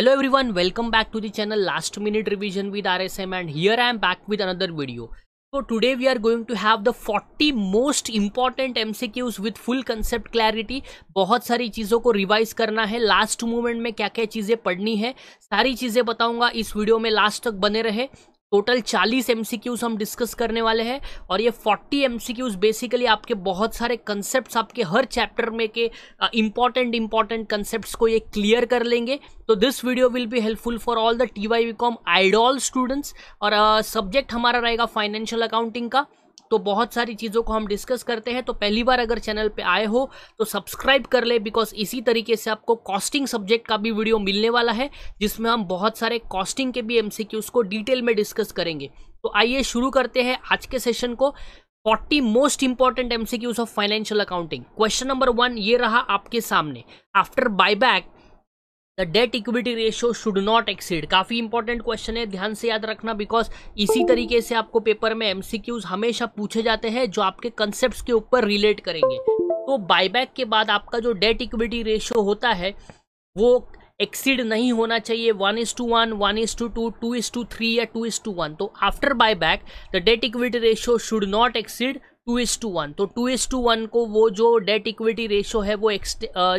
Hello every one welcome back to the channel last minute revision with R S M and here I am back with another video so today we are going to have the 40 most important MCQs with full concept clarity बहुत सारी चीज़ों को revise करना है। Last moment में क्या क्या चीज़ें पढ़नी है। सारी चीज़ें बताऊँगा इस वीडियो में लास्ट तक बने रहे। टोटल 40 एम हम डिस्कस करने वाले हैं और ये 40 एम बेसिकली आपके बहुत सारे कंसेप्ट आपके हर चैप्टर में के इंपॉर्टेंट इंपॉर्टेंट कंसेप्ट को ये क्लियर कर लेंगे। तो this video will be helpful for all the T Y com idol students और सब्जेक्ट uh, हमारा रहेगा फाइनेंशियल अकाउंटिंग का। तो बहुत सारी चीज़ों को हम डिस्कस करते हैं। तो पहली बार अगर चैनल पे आए हो तो सब्सक्राइब कर ले बिकॉज़ इसी तरीके से आपको कॉस्टिंग सब्जेक्ट का भी वीडियो मिलने वाला है, जिसमें हम बहुत सारे कॉस्टिंग के भी एमसीक्यूज को डिटेल में डिस्कस करेंगे। तो आइए शुरू करते हैं आज के सेशन को। 40 most important MCQs of financial accounting. Question number one ये रहा आपके सामने। After buyback debt equity ratio should not exceed काफ़ी इंपॉर्टेंट क्वेश्चन है, ध्यान से याद रखना बिकॉज़ इसी तरीके से आपको पेपर में एमसीक्यूज हमेशा पूछे जाते हैं, जो आपके कंसेप्ट के ऊपर रिलेट करेंगे। तो बायबैक के बाद आपका जो डेट इक्विटी रेशियो होता है, वो एक्सीड नहीं होना चाहिए। One is to one one is to two two is to three या टू इज़ टू वन तो after buy back the debt equity ratio should not exceed two is to one. तो two is to one को वो जो debt equity ratio है वो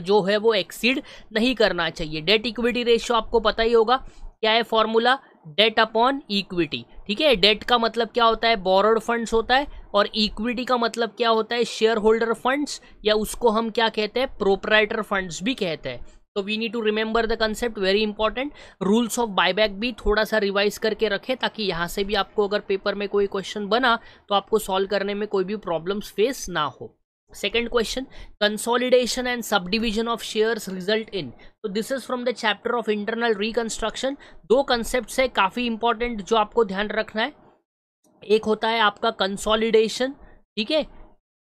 जो है वो एक्सीड नहीं करना चाहिए। डेट इक्विटी रेशियो आपको पता ही होगा, क्या है फॉर्मूला? Debt upon equity. ठीक है, डेट का मतलब क्या होता है? बोरोड फंड्स होता है और इक्विटी का मतलब क्या होता है? शेयर होल्डर फंड्स या उसको हम क्या कहते हैं? प्रोपराइटर फंड्स भी कहते हैं। तो we need to remember the concept very important rules of buyback भी थोड़ा सा रिवाइज करके रखें ताकि यहाँ से भी आपको अगर पेपर में कोई क्वेश्चन बना तो आपको सॉल्व करने में कोई भी प्रॉब्लम्स फेस ना हो। Second question consolidation and sub division of shares result in तो this is from the chapter of internal reconstruction दो कंसेप्ट है काफ़ी इंपॉर्टेंट जो आपको ध्यान रखना है। एक होता है आपका कंसोलिडेशन ठीक है?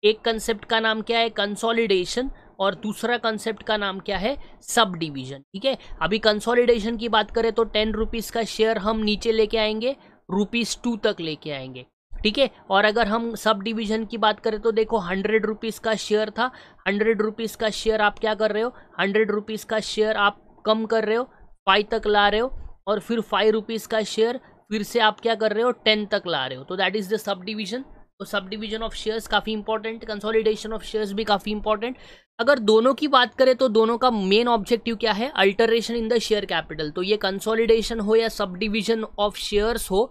एक कंसेप्ट का नाम क्या है? कंसोलिडेशन और दूसरा कंसेप्ट का नाम क्या है? सब डिवीज़न ठीक है? अभी कंसोलिडेशन की बात करें तो टेन रुपीज़ का शेयर हम नीचे लेके आएँगे रुपीज़ टू तक लेके आएँगे, ठीक है? और अगर हम सब डिवीज़न की बात करें तो देखो हंड्रेड रुपीज़ का शेयर था हंड्रेड रुपीज़ का शेयर आप क्या कर रहे हो? हंड्रेड रुपीज़ का शेयर आप कम कर रहे हो फाइव तक ला रहे हो, और फिर फाइव रुपीज़ का शेयर फिर से आप क्या कर रहे हो? टेन तक ला रहे हो तो that is the sub division तो सब डिवीज़न ऑफ़ शेयर्स काफ़ी इंपॉर्टेंट कंसोलिडेशन ऑफ़ शेयर्स भी काफ़ी इंपॉर्टेंट अगर दोनों की बात करें तो दोनों का मेन ऑब्जेक्टिव क्या है? Alteration in the share capital तो ये कंसोलिडेशन हो या सब डिविजन ऑफ़ शेयर्स हो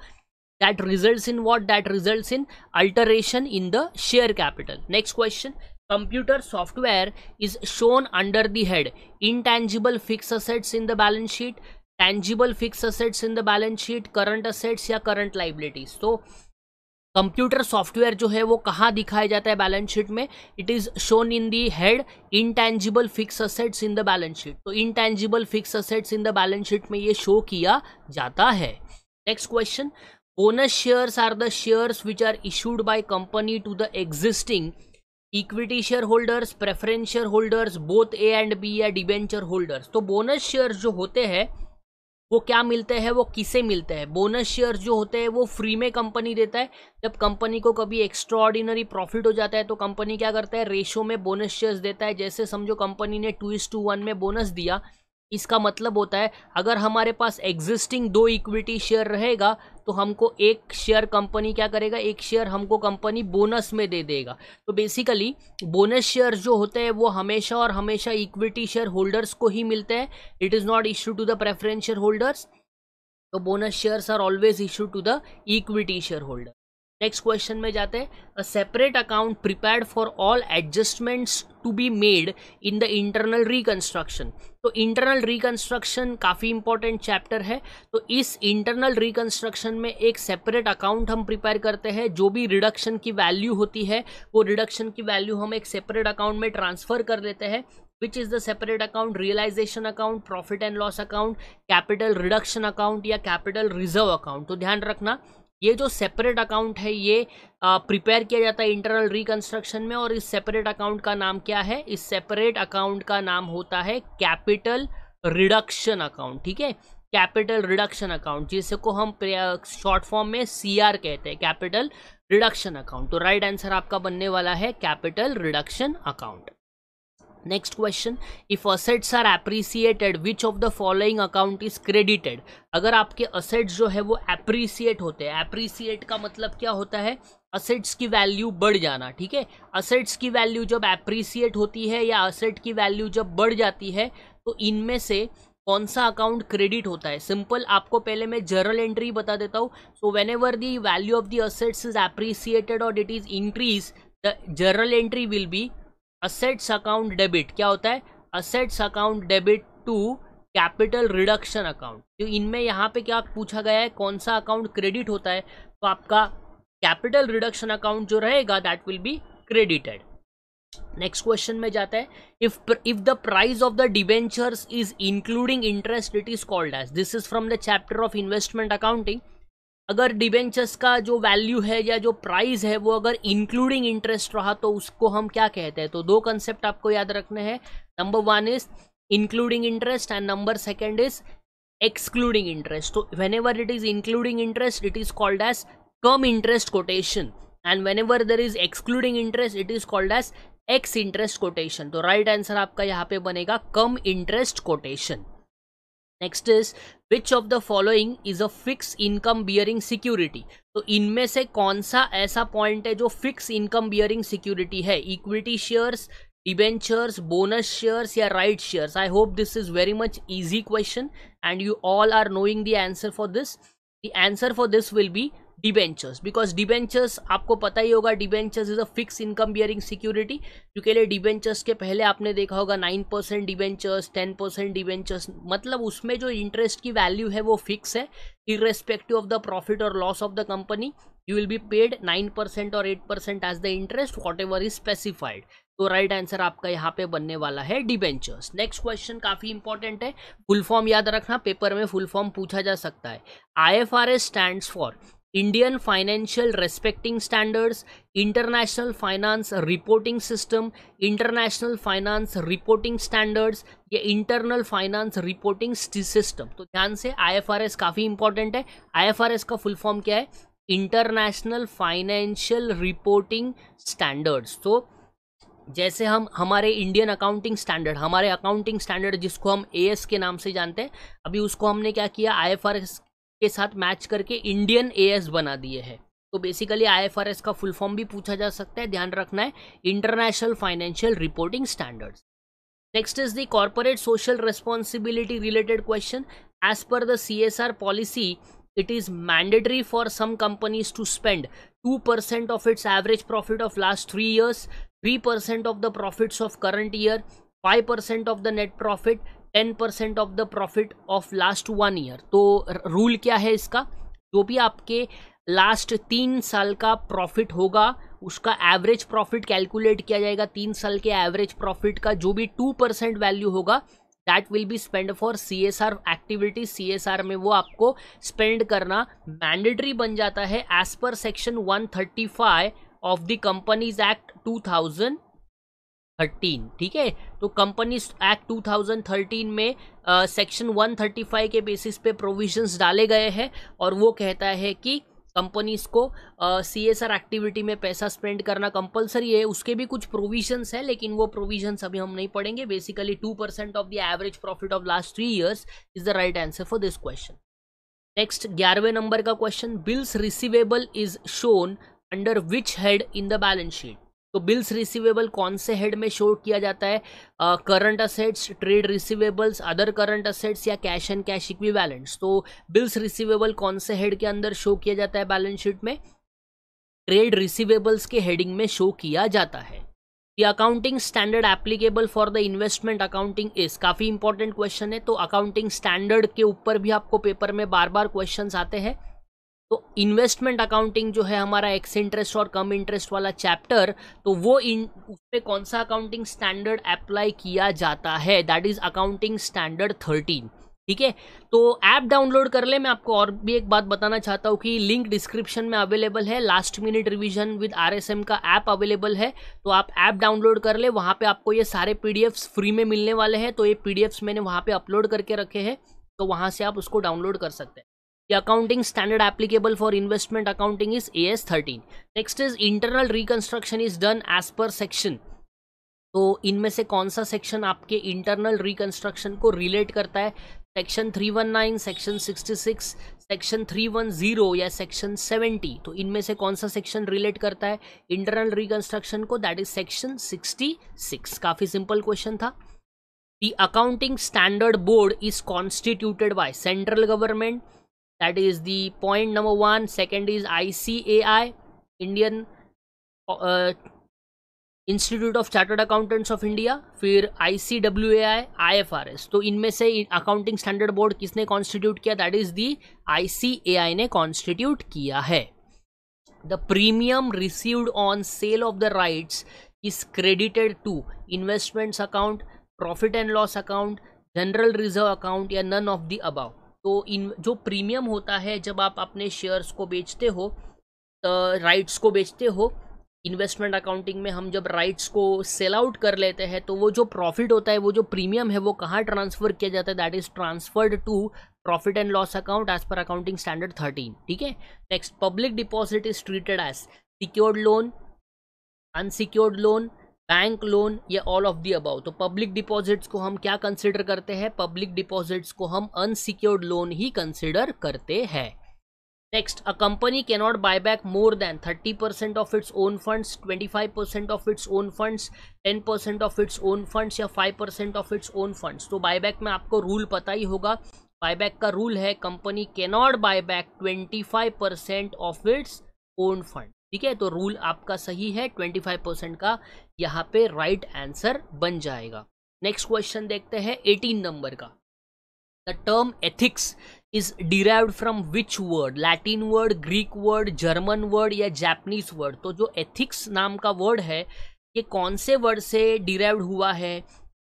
that result in what that result in alteration in the share capital next question computer software is shown under the head intangible fixed assets in the balance sheet, tangible fixed assets in the balance sheet, current assets या current liabilities. तो computer software जो है वो कहाँ दिखाया जाता है balance sheet में? It is shown in the head intangible fixed assets in the balance sheet तो intangible fixed assets in the balance sheet में ये शो किया जाता है। Next question bonus shares are the shares which are issued by company to the existing equity share holders preference share holders both A and B या debenture holders तो bonus shares जो होते हैं वो क्या मिलते हैं, वो किसे मिलते हैं? बोनस शेयर्स जो होते हैं, वो फ्री में कंपनी देता है। जब कंपनी को कभी एक्स्ट्रा ऑर्डिनरी प्रॉफिट हो जाता है तो कंपनी क्या करता है? रेशो में बोनस शेयर्स देता है। जैसे समझो कंपनी ने टू इस टू वन में बोनस दिया इसका मतलब होता है, अगर हमारे पास एग्जिस्टिंग दो इक्विटी शेयर रहेगा तो हमको एक शेयर कंपनी क्या करेगा? एक शेयर हमको कंपनी बोनस में दे देगा। तो बेसिकली बोनस शेयर जो होते हैं, वो हमेशा और हमेशा इक्विटी शेयर होल्डर्स को ही मिलते हैं। It is not issue to the preference share holders तो bonus shares are always issue to the equity share holder next question में जाते हैं। A separate account prepared for all adjustments to be made in the internal reconstruction तो internal reconstruction काफ़ी important chapter है। तो इस internal reconstruction में एक सेपरेट अकाउंट हम प्रिपेयर करते हैं। जो भी रिडक्शन की वैल्यू होती है, वो रिडक्शन की वैल्यू हम एक सेपरेट अकाउंट में ट्रांसफ़र कर लेते हैं। Which is the separate account realization account profit and loss account capital reduction account या कैपिटल रिज़र्व अकाउंट तो ध्यान रखना ये जो सेपरेट अकाउंट है, ये प्रिपेयर किया जाता है इंटरनल रिकंस्ट्रक्शन में और इस सेपरेट अकाउंट का नाम क्या है? इस सेपरेट अकाउंट का नाम होता है कैपिटल रिडक्शन अकाउंट ठीक है? कैपिटल रिडक्शन अकाउंट जिसको हम शॉर्ट फॉर्म में सी आर कहते हैं कैपिटल रिडक्शन अकाउंट तो राइट right आंसर आपका बनने वाला है capital reduction account next question if assets are appreciated which of the following account is credited अगर आपके असेट्स जो है वो एप्रिसिएट होते हैं एप्रिसिएट का मतलब क्या होता है? असेट्स की वैल्यू बढ़ जाना, ठीक है? असेट्स की वैल्यू जब एप्रिसिएट होती है या असेट की वैल्यू जब बढ़ जाती है तो इनमें से कौन सा अकाउंट क्रेडिट होता है? सिंपल आपको पहले मैं जर्नल एंट्री बता देता हूँ। So whenever the value of the assets is appreciated और it is increase the journal entry will be assets account debit क्या होता है? Assets account debit to capital reduction account तो इनमें यहाँ पे क्या पूछा गया है? कौन सा अकाउंट क्रेडिट होता है? तो आपका कैपिटल रिडक्शन अकाउंट जो रहेगा that will be credited next question में जाता है if if the price of the debentures is including interest it is called as this is from the chapter of investment accounting अगर debentures का जो value है या जो प्राइस है वो अगर इंक्लूडिंग इंटरेस्ट रहा तो उसको हम क्या कहते हैं? तो दो कंसेप्ट आपको याद रखने हैं। Number one is including interest and number second is excluding interest तो whenever it is including interest it is called as cum interest quotation and whenever there is excluding interest it is called as ex interest quotation तो right right answer आपका यहाँ पे बनेगा cum interest quotation next is which of the following is a fix income bearing security तो इनमें से कौन सा ऐसा पॉइंट है जो फिक्स इनकम बियरिंग सिक्योरिटी है? Equity shares debentures bonus shares या right shares I hope this is very much easy question and you all are knowing the answer for this the answer for this will be debentures because debentures आपको पता ही होगा debentures is a fix income bearing security क्योंकि लिए debentures के पहले आपने देखा होगा nine percent debentures ten percent debentures मतलब उसमें जो इंटरेस्ट की वैल्यू है वो फिक्स है इरेस्पेक्टिव ऑफ़ द प्रॉफिट और loss of the company you will be paid nine percent और eight percent as the interest whatever is specified तो राइट आंसर आपका यहाँ पे बनने वाला है डिबेंचर्स नेक्स्ट क्वेश्चन काफ़ी इंपॉर्टेंट है फुल फॉर्म याद रखना पेपर में फुल फॉर्म पूछा जा सकता है. I F R S stand for Indian financial respecting standards international finance reporting system international finance reporting standards या इंटरनल फाइनेंस रिपोर्टिंग सिस्टम तो ध्यान से आईएफआरएस काफ़ी इंपॉर्टेंट है। आईएफआरएस का फुल फॉर्म क्या है? इंटरनेशनल फाइनेंशियल रिपोर्टिंग स्टैंडर्ड्स तो जैसे हम, हमारे इंडियन अकाउंटिंग स्टैंडर्ड हमारे अकाउंटिंग स्टैंडर्ड जिसको हम एएस के नाम से जानते हैं, अभी उसको हमने क्या किया? आईएफआरएस के साथ मैच करके इंडियन एएस बना दिए हैं। तो बेसिकली आईएफआरएस का फुल फॉर्म भी पूछा जा सकता है। ध्यान रखना है international financial reporting standards next is the corporate social responsibility related question as per the C S R policy it is mandatory for some companies to spend 2% of its average profit of last 3 years 3% of the profits of current year 5% of the net profit ten percent of the profit of last one year तो rule क्या है इसका? जो भी आपके last तीन साल का प्रॉफिट होगा, उसका एवरेज प्रॉफिट कैलकुलेट किया जाएगा। तीन साल के एवरेज प्रॉफिट का जो भी टू परसेंट वैल्यू होगा that will be spend for C S R activity C S R में वो आपको स्पेंड करना मैंडेटरी बन जाता है as per section one thirty five of the companies act two thousand thirteen ठीक है? तो कंपनी एक्ट 2013 में सेक्शन uh, 135 के बेसिस पे प्रोविजंस डाले गए हैं और वो कहता है कि कंपनीज़ को सी एस आर एक्टिविटी में पैसा स्पेंड करना कंपलसरी है। उसके भी कुछ प्रोविजंस है लेकिन वो प्रोविजंस अभी हम नहीं पढ़ेंगे। Basically two percent of the average profit of last three years is the right answer for this question next ग्यारहवें नंबर का question bills receivable is shown under which head in the balance sheet तो bills receivable कौन से head में show किया जाता है? Current assets trade receivables other current assets या कैश एंड कैश इक्विवेलेंट्स तो बिल्स रिसीवेबल कौन से हेड के अंदर शो किया जाता है बैलेंस शीट में? ट्रेड रिसीवेबल्स के हेडिंग में शो किया जाता है। The accounting standard applicable for the investment accounting is काफ़ी इंपॉर्टेंट क्वेश्चन है तो अकाउंटिंग स्टैंडर्ड के ऊपर भी आपको पेपर में बार बार क्वेश्चन आते हैं। तो इन्वेस्टमेंट अकाउंटिंग जो है हमारा एक्स इंटरेस्ट और कम इंटरेस्ट वाला चैप्टर तो वो इन, उस पर कौन सा अकाउंटिंग स्टैंडर्ड अप्लाई किया जाता है? That is accounting standard thirteen ठीक है? तो ऐप डाउनलोड कर ले। मैं आपको और भी एक बात बताना चाहता हूँ कि लिंक डिस्क्रिप्शन में अवेलेबल है। Last minute revision with RSM का ऐप अवेलेबल है। तो आप ऐप डाउनलोड कर ले। वहाँ पे आपको ये सारे पीडीएफ्स फ्री में मिलने वाले हैं। तो ये पीडीएफ्स मैंने वहाँ पे अपलोड करके रखे हैं। तो वहाँ से आप उसको डाउनलोड कर सकते हैं। The accounting standard applicable for investment accounting is AS13. Next is internal reconstruction is done as per section. तो इनमें से कौन सा सेक्शन आपके इंटरनल रिकंस्ट्रक्शन को रिलेट करता है? सेक्शन 319, सेक्शन 66, सेक्शन 310 या सेक्शन 70 तो इनमें से कौन सा सेक्शन रिलेट करता है? इंटरनल रिकंस्ट्रक्शन को दैट इज़ सेक्शन 66 काफ़ी सिंपल क्वेश्चन था। The accounting standard board is constituted by central government that is the point number one second is I Indian institute of chartered accountants of India फिर I C W A I I F R S तो इनमें से accounting standard board किसने constitute किया? That is the I C A I ने constitute किया है। The premium received on sale of the rights is credited to investments account profit and loss account general reserve account या none of the above तो इन, जो premium होता है, जब आप अपने शेयर्स को बेचते हो तो राइट्स को बेचते हो इन्वेस्टमेंट अकाउंटिंग में हम जब राइट्स को सेल आउट कर लेते हैं तो वो जो प्रॉफिट होता है, वो जो प्रीमियम है, वो कहाँ ट्रांसफ़र किया जाता है? That is transferred to profit and loss account as per accounting standard thirteen ठीक है? Next public deposit is treated as secured loan unsecured loan bank loan या ऑल ऑफ़ दी अबाउ तो पब्लिक डिपॉजिट्स को हम क्या consider करते हैं? Public deposits को हम अनसिक्योर्ड लोन ही कंसिडर करते हैं. Next, a company cannot buy back more than 30% of its own funds, 25% of its own funds, 10% ऑफ़ इट्स ओन funds या 5% of its own funds. तो बायबैक में आपको रूल पता ही होगा. बायबैक का रूल है company cannot buy back 25% of its own fund ठीक है? तो रूल आपका सही है 25% का यहाँ पे राइट आंसर बन जाएगा। नेक्स्ट क्वेश्चन देखते हैं 18 नंबर का। The term ethics is derived from which word Latin word Greek word German word या जैपनीज वर्ड तो जो एथिक्स नाम का वर्ड है, ये कौन से वर्ड से डिराइव्ड हुआ है?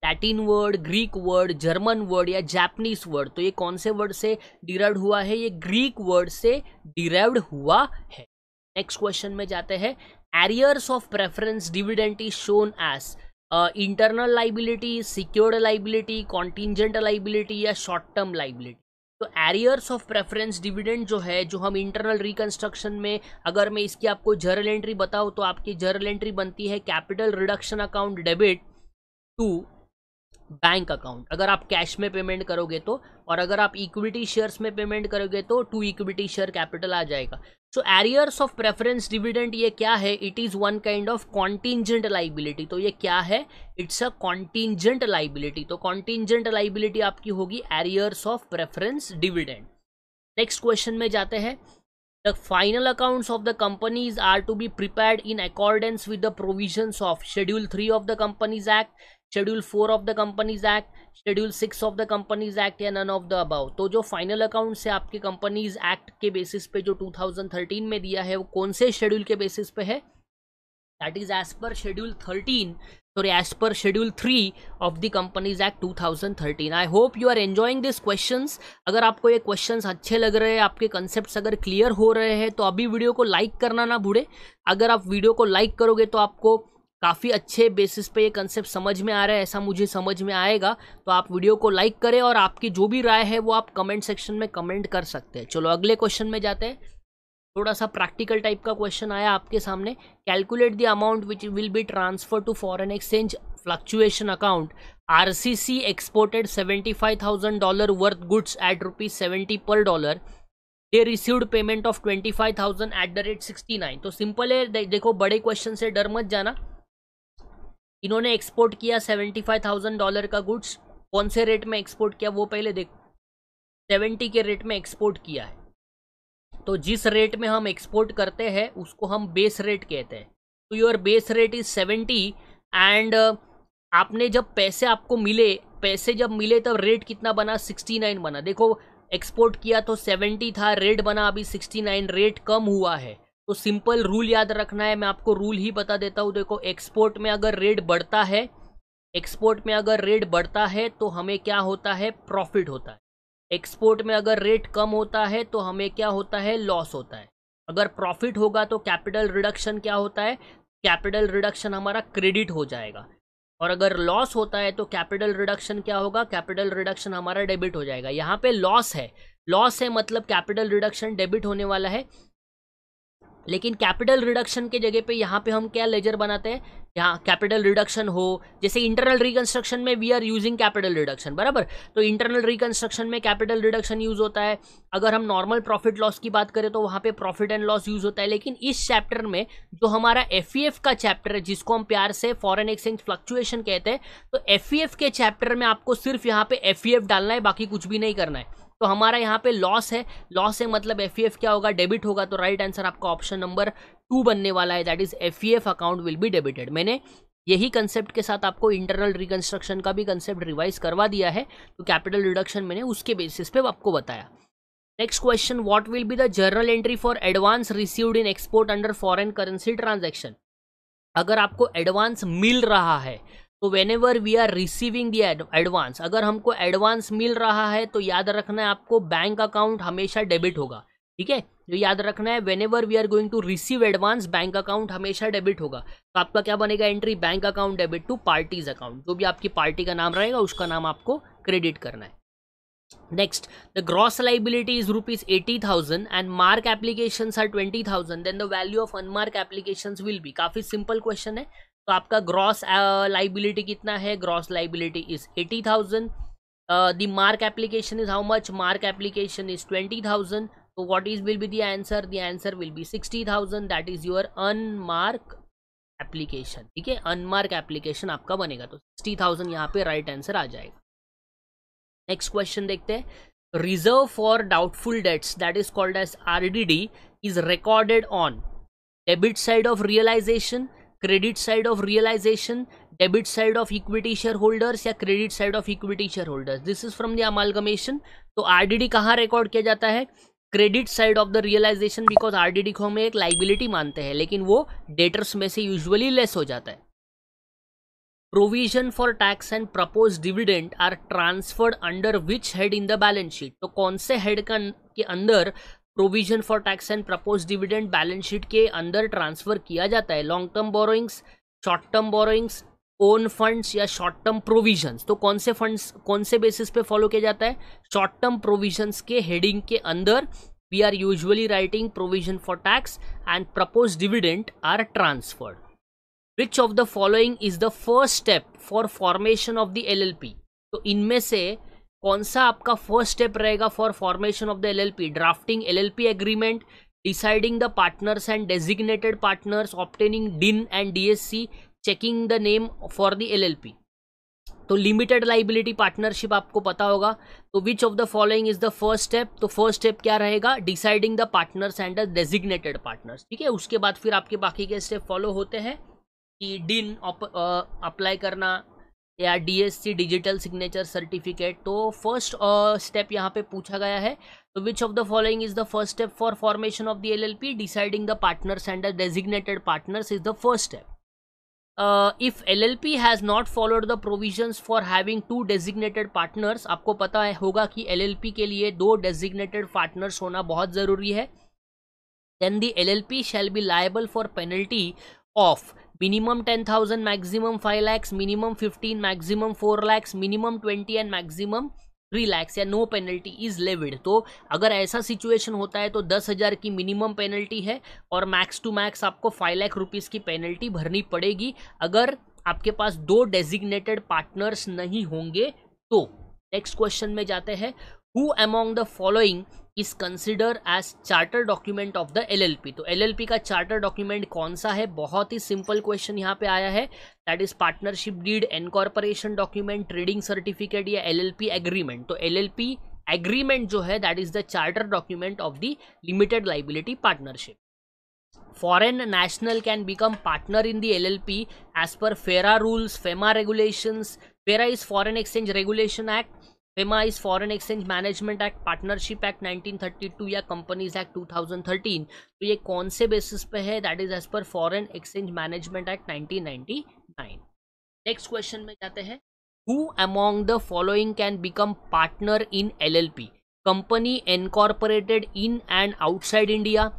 Latin word Greek word German word या जैपनीज वर्ड तो ये कौन से वर्ड से डिराइव्ड हुआ है? ये ग्रीक वर्ड से डिराइव्ड हुआ है। नेक्स्ट क्वेश्चन में जाते हैं। Arrears of preference dividend is shown as internal liability secured liability contingent liability या शॉर्ट टर्म लाइबिलिटी तो एरियर्स ऑफ़ प्रेफरेंस डिविडेंड जो है, जो हम इंटरनल रिकंस्ट्रक्शन में, अगर मैं इसकी आपको जर्नल एंट्री बताऊँ तो आपकी जर्नल एंट्री बनती है capital reduction account debit to bank account अगर आप कैश में पेमेंट करोगे तो और अगर आप इक्विटी शेयर्स में पेमेंट करोगे तो टू इक्विटी शेयर कैपिटल आ जाएगा. So arrears of preference dividend ये क्या है? It is one kind of contingent liability तो ये क्या है? इट्स अ कॉन्टिजेंट लाइबिलिटी तो कॉन्टिजेंट लाइबिलिटी आपकी होगी arrears of preference dividend next question में जाते हैं. The final accounts of the companies are to be prepared in accordance with the provisions of schedule three of the companies act schedule four of the companies act schedule six of the companies act या none of the above तो जो final account है आपके companies act के basis पे जो 2013 में दिया है, वो कौन से शेड्यूल के बेसिस पे है? That is as per schedule 13 sorry as per schedule three of the companies act 2013 I hope you are enjoying this question अगर आपको ये क्वेश्चन अच्छे लग रहे हैं, आपके कंसेप्ट अगर क्लियर हो रहे हैं तो अभी वीडियो को लाइक करना ना भूले। अगर आप वीडियो को लाइक करोगे तो आपको काफ़ी अच्छे बेसिस पे ये कंसेप्ट समझ में आ रहा है, ऐसा मुझे समझ में आएगा। तो आप वीडियो को लाइक करें और आपकी जो भी राय है वो आप कमेंट सेक्शन में कमेंट कर सकते हैं। चलो, अगले क्वेश्चन में जाते हैं। थोड़ा सा प्रैक्टिकल टाइप का क्वेश्चन आया आपके सामने। Calculate the amount which will be transfer to foreign exchange fluctuation account RCC exported seventy five thousand dollar worth goods at rupees seventy per dollar they received payment of twenty five thousand at the rate sixty nine तो simple है देखो, बड़े question से डर मत जाना। इन्होंने export किया सेवेंटी फाइव थाउज़ेंड डॉलर का गुड्स कौन से रेट में एक्सपोर्ट किया, वो पहले देखो। सेवेंटी के रेट में एक्सपोर्ट किया है। तो जिस रेट में हम एक्सपोर्ट करते हैं, उसको हम बेस रेट कहते हैं। तो your base rate is seventy and आपने जब पैसे आपको मिले, पैसे जब मिले तब रेट कितना बना? सिक्सटी नाइन बना। देखो एक्सपोर्ट किया तो सेवेंटी था रेट बना, अभी सिक्सटी नाइन रेट कम हुआ है। तो सिंपल रूल याद रखना है, मैं आपको रूल ही बता देता हूँ। देखो एक्सपोर्ट में अगर रेट बढ़ता है एक्सपोर्ट में अगर रेट बढ़ता है तो हमें क्या होता है? प्रॉफिट होता है। एक्सपोर्ट में अगर रेट कम होता है तो हमें क्या होता है? लॉस होता है। अगर प्रॉफिट होगा तो कैपिटल रिडक्शन क्या होता है? कैपिटल रिडक्शन हमारा क्रेडिट हो जाएगा। और अगर लॉस होता है तो कैपिटल रिडक्शन क्या होगा? कैपिटल रिडक्शन हमारा डेबिट हो जाएगा। यहाँ पे लॉस है। लॉस है मतलब कैपिटल रिडक्शन डेबिट होने वाला है। लेकिन कैपिटल रिडक्शन के जगह पे यहाँ पे हम क्या लेजर बनाते हैं? यहाँ कैपिटल रिडक्शन हो, जैसे इंटरनल रिकंस्ट्रक्शन में we are using capital reduction बराबर? तो इंटरनल रिकंस्ट्रक्शन में कैपिटल रिडक्शन यूज़ होता है। अगर हम नॉर्मल प्रॉफिट लॉस की बात करें तो वहाँ पे प्रॉफिट एंड लॉस यूज़ होता है। लेकिन इस चैप्टर में जो हमारा एफ़ e का चैप्टर है, जिसको हम प्यार से फॉरन एक्सचेंज फ्लक्चुएशन कहते हैं तो एफ़ e के चैप्टर में आपको सिर्फ़ यहाँ पे एफ़ e डालना है, बाकी कुछ भी नहीं करना है। तो हमारा यहाँ पे लॉस है। लॉस है मतलब एफ़ e क्या होगा? डेबिट होगा तो राइट आंसर आपका ऑप्शन नंबर टू बनने वाला है। That is F account will be debited मैंने यही कंसेप्ट के साथ आपको इंटरनल रिकंस्ट्रक्शन का भी कंसेप्ट रिवाइज करवा दिया है। तो कैपिटल रिडक्शन मैंने उसके बेसिस पे आपको बताया। Next question what will be the journal entry for advance received in export under foreign currency transaction अगर आपको एडवांस मिल रहा है तो whenever we are receiving the advance अगर हमको एडवांस मिल रहा है तो याद रखना है आपको बैंक अकाउंट हमेशा डेबिट होगा, ठीक है? जो याद रखना है whenever we are going to receive advance bank account हमेशा डेबिट होगा। तो आपका क्या बनेगा entry bank account debit to party's account जो भी आपकी पार्टी का नाम रहेगा, उसका नाम आपको क्रेडिट करना है। Next the gross liability is rupees eighty thousand and mark application are twenty thousand then the value of unmark application will be काफ़ी सिंपल क्वेश्चन है। तो आपका ग्रॉस लाइबिलिटी कितना है? Gross liability is eighty thousand the mark application is how much mark application is twenty thousand तो what is will be the answer the answer will be sixty thousand that is your unmark application ठीक है? Unmark application आपका बनेगा। तो sixty thousand यहाँ पे right right answer आ जाएगा। नेक्स्ट क्वेश्चन देखते हैं। Reserve for doubtful debts that is called as R D D is recorded on debit side of realisation credit side of realisation, debit side of equity share holders या credit side of equity share holders this is from the amalgamation तो RDD कहाँ record किया जाता है? Credit side of the realisation because RDD को हम एक liability मानते हैं, लेकिन वो डेटर्स में से यूजुअली लेस हो जाता है। Provision for tax and propose dividend are transferred under which head in the balance sheet तो कौन से हेड का, के अंदर provision for tax and propose dividend balance sheet के अंदर ट्रांसफ़र किया जाता है। Long term borrowings short term borrowings own funds या शॉर्ट टर्म प्रोविजंस तो कौन से फंड्स कौन से बेसिस पे फॉलो किया जाता है? शॉर्ट टर्म प्रोविजंस के हेडिंग के अंदर we are usually writing provision for tax and propose dividend are transferred which of the following is the first step for formation of the L तो इनमें से कौन सा आपका फ़र्स्ट स्टेप रहेगा for formation of the LLP drafting LLP agreement deciding the partners and designated partners obtaining DIN and DSC checking the name for the LLP तो limited liability partnership आपको पता होगा। तो which of the following is the first step तो first step क्या रहेगा? Deciding the partners and the designated partners ठीक है? उसके बाद फिर आपके बाकी के स्टेप फॉलो होते हैं कि डिन अप्लाई करना या डीएससी डिजिटल सिग्नेचर सर्टिफिकेट तो फ़र्स्ट स्टेप यहाँ पे पूछा गया है तो which of the following is the first step for formation of the LLP deciding the partners and the designated partners is the first step if L L P has not followed the provisions for having two designated partners आपको पता है, होगा कि L L P के लिए दो designated partners होना बहुत ज़रूरी है. Then the L L P shall be liable for penalty of minimum ten thousand, maximum five lakhs minimum fifteen, maximum four lakhs minimum twenty and maximum three lakhs या no penalty is levied. तो अगर ऐसा situation होता है तो दस हज़ार की मिनिमम पेनल्टी है और मैक्स टू मैक्स आपको फाइव लाख रुपीज़ की पेनल्टी भरनी पड़ेगी। अगर आपके पास दो डेजिग्नेटेड पार्टनर्स नहीं होंगे तो नेक्स्ट क्वेश्चन में जाते हैं who among the following is consider as charter document of the LLP तो एलएलपी का चार्टर डॉक्यूमेंट कौन सा है? बहुत ही सिंपल क्वेश्चन यहाँ पे आया है। That is partnership deed incorporation document trading certificate या एलएलपी एग्रीमेंट तो एलएलपी एग्रीमेंट जो है that is the charter document of the limited liability partnership foreign national can become partner in the LLP as per FERA rules, FEMA regulations. FERA is Foreign Exchange Regulation Act. FEMA is foreign exchange management act partnership act 1932 या companies act 2013 तो ये कौन से basis पे है? That is as per foreign exchange management act 1999 next question में जाते हैं. Who among the following can become partner in L L P company incorporated in and outside India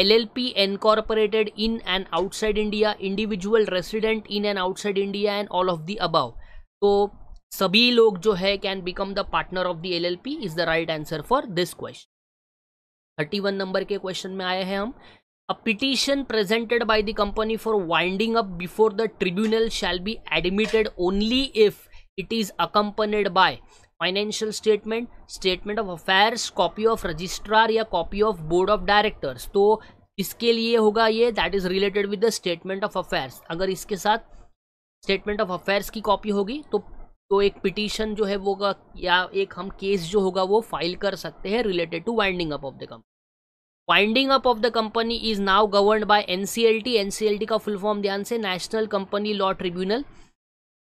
LLP incorporated in and outside India, individual resident in and outside India and all of the above. तो सभी लोग जो है can become the partner of the L L P is the right answer for this question thirty one number के question में आए हैं हम. A petition presented by the company for winding up before the tribunal shall be admitted only if it is accompanied by financial statement statement of affairs copy of registrar या copy of board of directors तो इसके लिए होगा ये that is related with the statement of affairs अगर इसके साथ statement of affairs की कॉपी होगी तो तो एक पिटीशन जो है वो या एक हम केस जो होगा वो फ़ाइल कर सकते हैं related to winding up of the company winding up of the company is now govern by NCLT NCLT का फुल फॉर्म ध्यान से national company law tribunal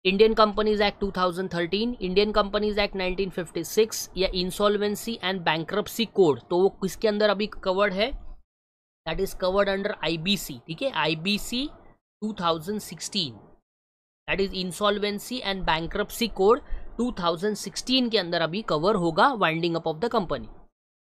Indian companies act 2013 Indian companies act 1956 या insolvency and bankruptcy code तो वो किसके अंदर अभी covered है? That is covered under IBC ठीक है? IBC 2016 that is insolvency and bankruptcy code 2016 के अंदर अभी कवर होगा winding up of the company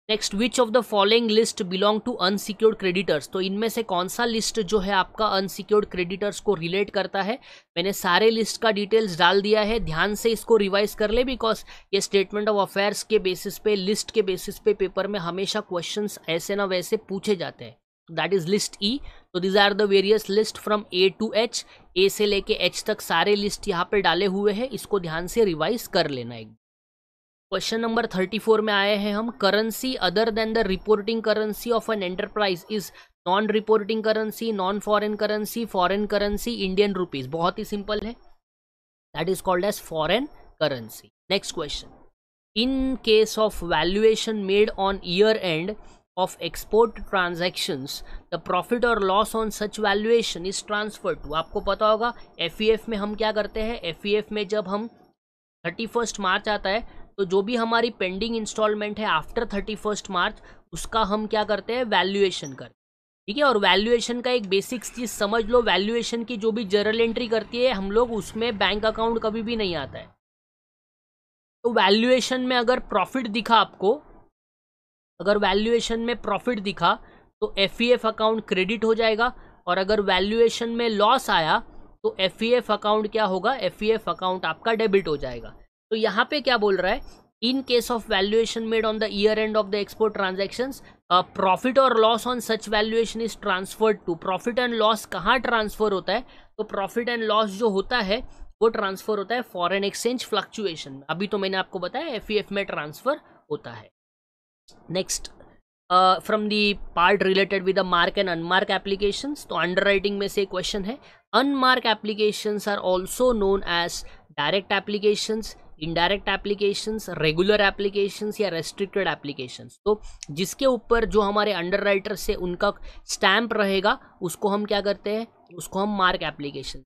next which of the following list belong to unsecured creditors तो इनमें से कौन सा लिस्ट जो है आपका अनसिक्योर्ड क्रेडिटर्स को रिलेट करता है? मैंने सारे लिस्ट का डिटेल्स डाल दिया है, ध्यान से इसको रिवाइज कर ले बिकॉज़ ये स्टेटमेंट ऑफ़ अफेयर्स के बेसिस पे लिस्ट के बेसिस पे पेपर में हमेशा क्वेश्चंस ऐसे ना वैसे पूछे जाते हैं। दैट इज़ लिस्ट ई तो these are the various list from A to H A से लेके एच तक सारे लिस्ट यहाँ पे डाले हुए हैं। इसको ध्यान से रिवाइज कर लेना एक। क्वेश्चन नंबर थर्टी फोर में आए हैं हम। Currency other than the reporting currency of an enterprise is non reporting currency non foreign currency foreign currency Indian rupees बहुत ही सिंपल है। That is called as foreign currency next question in case of valuation made on year end of export transactions, the profit or loss on such valuation is transferred to. आपको पता होगा F e में हम क्या करते हैं? F e में जब हम थर्टी फ़र्स्ट मार्च आता है तो जो भी हमारी पेंडिंग इंस्टॉलमेंट है आफ्टर थर्टी फ़र्स्ट मार्च उसका हम क्या करते हैं? वैल्यूएशन करते हैं। ठीक है? और वैल्यूएशन का एक बेसिक चीज़ समझ लो वैल्यूएशन की जो भी जर्नल एंट्री करती है, हम लोग उसमें बैंक अकाउंट कभी भी नहीं आता है। तो वैल्यूएशन में अगर प्रॉफिट दिखा आपको अगर वैल्यूएशन में प्रॉफिट दिखा तो एफईएफ अकाउंट क्रेडिट हो जाएगा। और अगर वैल्यूएशन में लॉस आया तो एफईएफ अकाउंट क्या होगा? एफईएफ अकाउंट आपका डेबिट हो जाएगा। तो यहाँ पे क्या बोल रहा है? In case of valuation made on the year end of the export transaction profit और loss on such valuation is transferred to profit and loss कहाँ ट्रांसफ़र होता है? तो प्रॉफिट एंड लॉस जो होता है, वो ट्रांसफ़र होता है फॉरेन एक्सचेंज फ्लक्चुएशन अभी तो मैंने आपको बताया एफईएफ में ट्रांसफ़र होता है। Next from the part related with the mark and unmark applications तो अंडर राइटिंग में से क्वेश्चन है। Unmark applications are also known as direct applications indirect applications regular applications या रेस्ट्रिक्टेड एप्लीकेशंस तो जिसके ऊपर जो हमारे अंडर राइटर से उनका स्टैम्प रहेगा, उसको हम क्या करते हैं? उसको हम मार्क एप्लीकेशन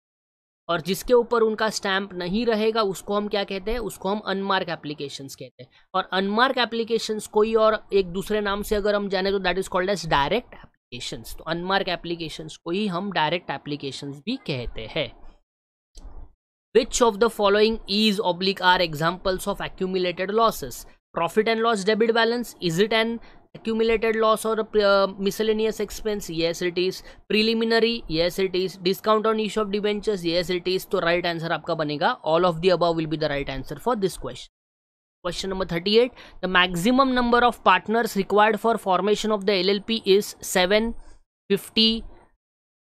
और जिसके ऊपर उनका स्टैंप नहीं रहेगा, उसको हम क्या कहते हैं? उसको हम अनमार्क एप्लीकेशन कहते हैं। और अनमार्क एप्लीकेशन कोई और एक दूसरे नाम से अगर हम जाने तो that is called as direct application तो अनमार्क एप्लीकेशन को ही हम डायरेक्ट एप्लीकेशन भी कहते हैं। Which of the following is oblique are examples of accumulated losses profit and loss debit balance is it an accumulated loss or uh, miscellaneous expense yes it is preliminary yes it is discount on issue of debentures yes it is तो right answer आपका बनेगा all of the above will be the right answer for this question question number 38 the maximum number of partners required for formation of the llp is 7 50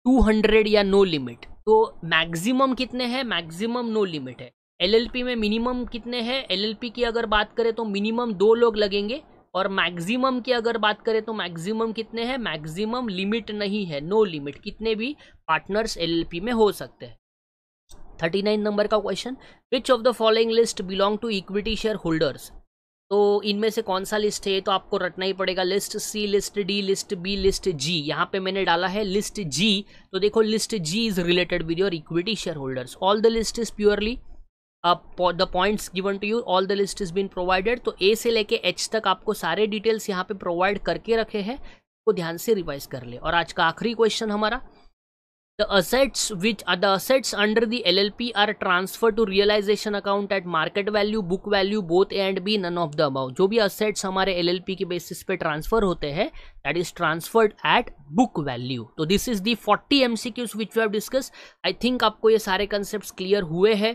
200 या no limit तो maximum कितने हैं maximum no limit है LLP में minimum कितने हैं LLP की अगर बात करें तो मिनिमम दो लोग लगेंगे और मैक्सिमम की अगर बात करें तो मैक्सिमम कितने हैं? मैक्सिमम लिमिट नहीं है, नो लिमिट, कितने भी पार्टनर्स एलएलपी में हो सकते हैं। थर्टी नाइन नंबर का question which of the following list belong to equity share holders तो इनमें से कौन सा लिस्ट है? तो आपको रटना ही पड़ेगा list C list D list B list G यहाँ पे मैंने डाला है लिस्ट जी तो देखो list G is related with your equity share holders all the list is purely the points given to you all the list is been provided तो A से लेके एच तक आपको सारे डिटेल्स यहाँ पे प्रोवाइड करके रखे हैं, को ध्यान से रिवाइज कर ले। और आज का आखिरी क्वेश्चन हमारा the assets which the assets under the L L P are transfer to realisation account at market value book value both and B none of the above जो भी असेट्स हमारे एल एल पी के basis पे ट्रांसफ़र होते हैं that is transferred at book value तो this is the forty M C Qs which we have discuss I think आपको ये सारे कंसेप्ट क्लियर हुए हैं।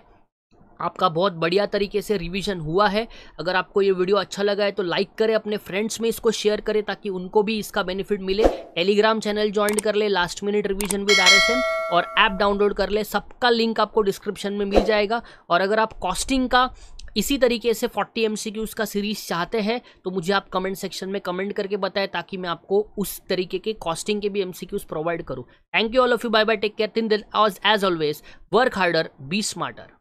आपका बहुत बढ़िया तरीके से रिवीजन हुआ है। अगर आपको ये वीडियो अच्छा लगा है तो लाइक करें, अपने फ्रेंड्स में इसको शेयर करें, ताकि उनको भी इसका बेनिफिट मिले। टेलीग्राम चैनल ज्वाइन कर ले last minute revision with RSM और ऐप डाउनलोड कर ले। सबका लिंक आपको डिस्क्रिप्शन में मिल जाएगा। और अगर आप कॉस्टिंग का इसी तरीके से 40 एम का सीरीज़ चाहते हैं तो मुझे आप कमेंट सेक्शन में कमेंट करके बताएँ, ताकि मैं आपको उस तरीके के कॉस्टिंग के भी एम प्रोवाइड करूँ। Thank you all of you bye bye take care then as always work harder be smarter